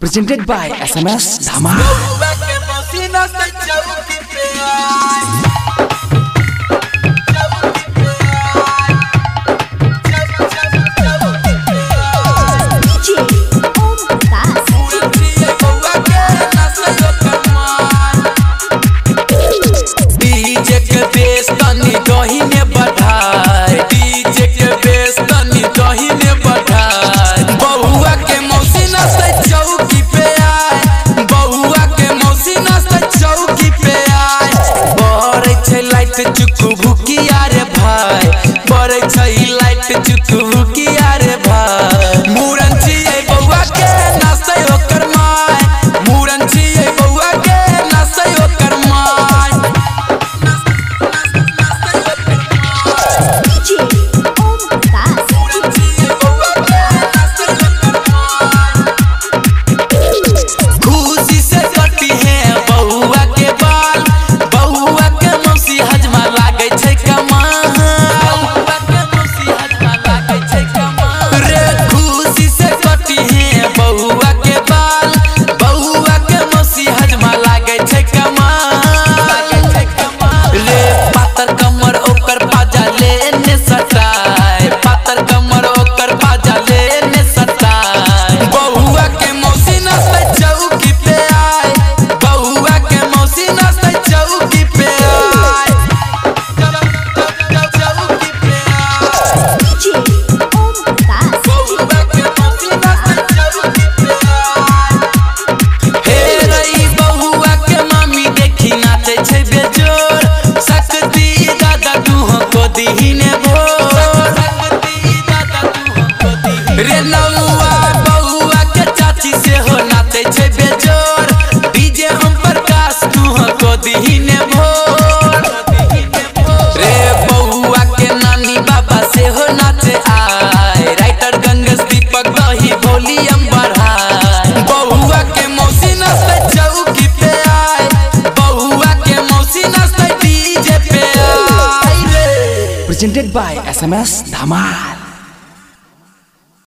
Presented by SMS Dhamma. लाइट चुकू भुकिया रे भाई। पर छै लाइट चुकू Bhukiya presented by SMS Dhamar.